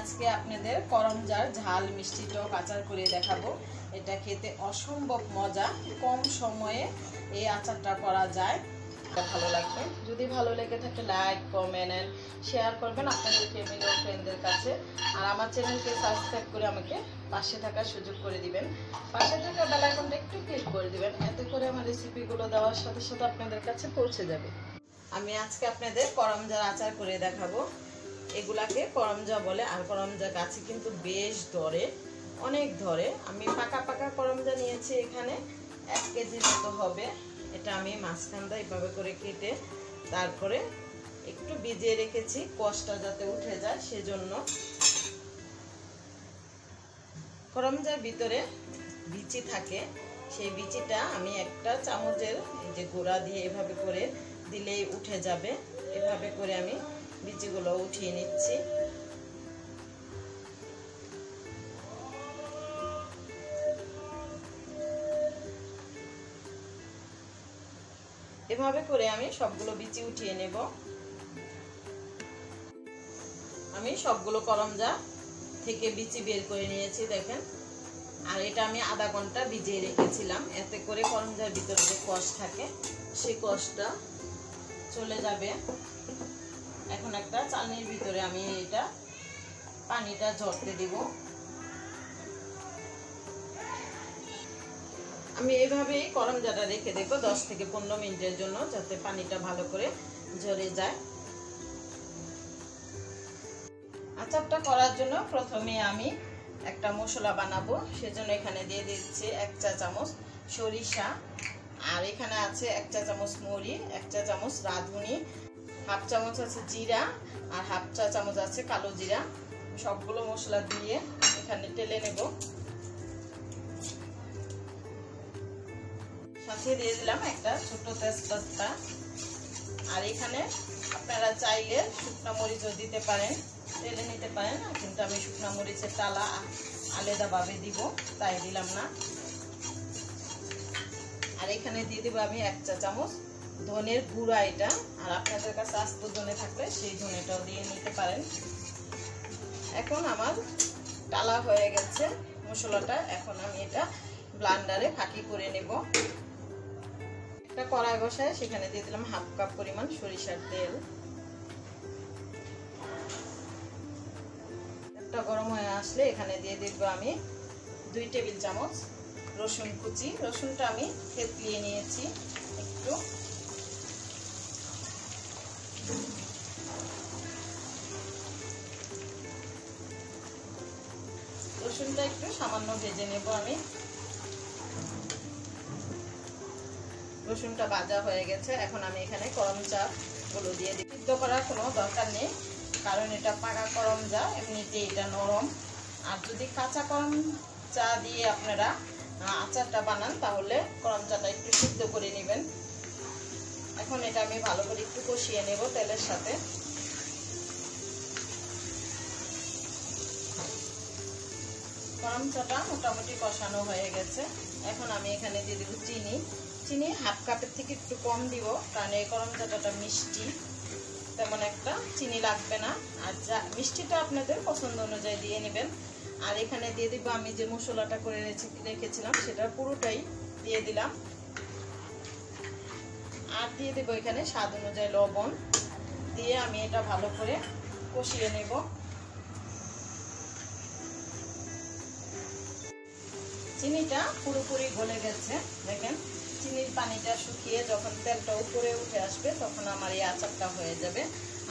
আজকে আপনাদের করম করমজার ঝাল, মিষ্টি টক আচার করে দেখাবো। এটা খেতে অসম্ভব মজা, কম সময়ে এই আচারটা করা যায়। ভালো লাগবে। যদি ভালো লেগে থাকে লাইক কমেন্ট শেয়ার করবেন আপনাদের ফ্যামিলি ও ফ্রেন্ডদের কাছে। আর আমার চ্যানেলকে সাবস্ক্রাইব করে আমাকে পাশে থাকার সুযোগ করে দিবেন। পাশে থাকা বেল আইকনটা একটু ক্লিক করে দিবেন। এতে করে আমার রেসিপিগুলো দেওয়ার সাথে সাথে আপনাদের কাছে পৌঁছে যাবে। আমি আজকে আপনাদের করমজার আচার করে দেখাবো। এগুলাকে করমজা বলে, আর করমজা গাছে কিন্তু বেশ ধরে, অনেক ধরে। আমি পাকা পাকা করমজা নিয়েছি এখানে, এক কেজির মতো হবে। এটা আমি মাঝখানটা এভাবে করে কেটে তারপরে একটু ভিজিয়ে রেখেছি কষটা যাতে উঠে যায় সেজন্য। করমজার ভিতরে বিচি থাকে, সেই বিচিটা আমি একটা চামচের যে গোড়া দিয়ে এভাবে করে দিলেই উঠে যাবে। এভাবে করে আমি বিচিগুলো উঠিয়ে নিচ্ছি। এভাবে করে আমি সবগুলো বিচি উঠিয়ে নেব। আমি সবগুলো করমজা থেকে বিচি বের করে নিয়েছি, দেখেন। আর এটা আমি আধা ঘণ্টা ভিজিয়ে রেখেছিলাম। এতে করে করমজার ভিতরে যে কষ থাকে, সেই কষটা চলে যাবে। এখন একটা চালনির ভিতরে আমি এটা পানিটা ঝরতে দিব। আমি এইভাবেই করমজাটা রেখে দেবো দশ থেকে পনেরো মিনিটের জন্য যাতে পানিটা ভালো করে ঝরে যায়। আচারটা করার জন্য প্রথমে আমি একটা মশলা বানাবো, সেজন্য এখানে দিয়ে দিচ্ছি এক চা চামচ সরিষা। আর এখানে আছে এক চা চামচ মরি এক চা চামচ রাঁধুনি হাফ চামচ আছে জিরা আর হাফ চা চামচ আছে কালো জিরা। সবগুলো মশলা দিয়ে এখানে টেলে নেব। সাথে দিয়ে দিলাম একটা ছোট তেজপাতা। আর এখানে আপনারা চাইলে শুকনো মরিচও দিতে পারেন, টেলে নিতে পারেন কিন্তু আমি শুকনো মরিচের টালা আলাদাভাবে দিব, তাই দিলাম না। আর এখানে দিয়ে দেবো আমি এক চা চামচ ধনের গুঁড়া এটা। আর আপনাদের কাছে আস্ত ধনে থাকলে সেই ধনেটাও দিয়ে নিতে পারেন। এখন আমার টালা হয়ে গেছে মশলাটা। এখন আমি এটা ব্লান্ডারে ফাঁকি করে নেব। একটা কড়াই বসায় সেখানে দিয়ে দিলাম হাফ কাপ পরিমাণ সরিষার তেল। একটা গরম হয়ে আসলে এখানে দিয়ে দিব আমি দুই টেবিল চামচ রসুন কুচি। রসুনটা আমি থেতলিয়ে নিয়েছি একটু। রসুনটা একটু সামান্য ভেজে নেব আমি। রসুনটা ভাজা হয়ে গেছে। এখন আমি এখানে করম চা গুলো দিয়ে দিই। সিদ্ধ করার কোনো দরকার নেই, কারণ এটা পাকা করম চা এমনিতেই এটা নরম। আর যদি কাঁচা করম চা দিয়ে আপনারা আচারটা বানান, তাহলে করম চাটা একটু সিদ্ধ করে নেবেন। এখন এটা আমি ভালো করে একটু কষিয়ে নেব তেলের সাথে। গরম চাটা মোটামুটি কষানো হয়ে গেছে। এখন আমি এখানে দিয়ে দেবো চিনি। চিনি হাফ কাপের থেকে একটু কম দিব, কারণ এই গরম চাটাটা মিষ্টি। তেমন একটা চিনি লাগবে না। আর যা, মিষ্টিটা আপনাদের পছন্দ অনুযায়ী দিয়ে নেবেন। আর এখানে দিয়ে দিব আমি যে মশলাটা করে রেখেছিলাম সেটা পুরোটাই দিয়ে দিলাম। আর দিয়ে দেবো এখানে স্বাদ অনুযায়ী লবণ। দিয়ে আমি এটা ভালো করে কষিয়ে নেব। চিনিটা পুরোপুরি গলে গেছে, দেখেন। চিনির পানিটা শুকিয়ে যখন তেলটা উপরে উঠে আসবে, তখন আমার এই আচারটা হয়ে যাবে।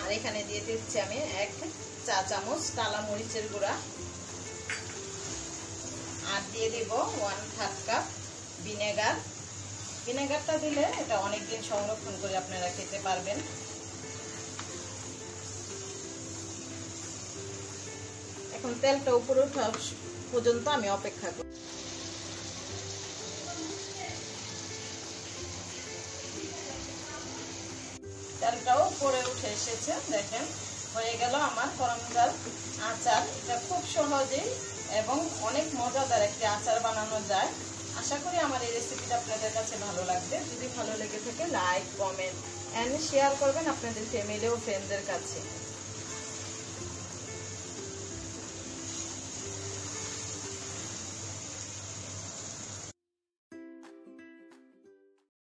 আর এখানে দিয়ে দিচ্ছি আমি এক চা চামচ কালা মরিচের গুঁড়া। আর দিয়ে দেব ওয়ান থার্ড কাপ ভিনেগার ভিনেগারটা দিলে এটা অনেক দিন সংরক্ষণ করে আপনারা খেতে পারবেন। এখন তেলটা উপরে ওঠা পর্যন্ত আমি অপেক্ষা করি তেলটাও পরে উঠে এসেছে, দেখেন, হয়ে গেল আমার করম ডাল আচার। এটা খুব সহজেই এবং অনেক মজাদার একটি আচার বানানো যায়। আশা করি আমার এই রেসিপিটা আপনাদের কাছে ভালো লাগবে। যদি ভালো লেগে থাকে লাইক কমেন্ট অ্যান্ড শেয়ার করবেন আপনাদের ফ্যামিলি ও ফ্রেন্ডদের কাছে।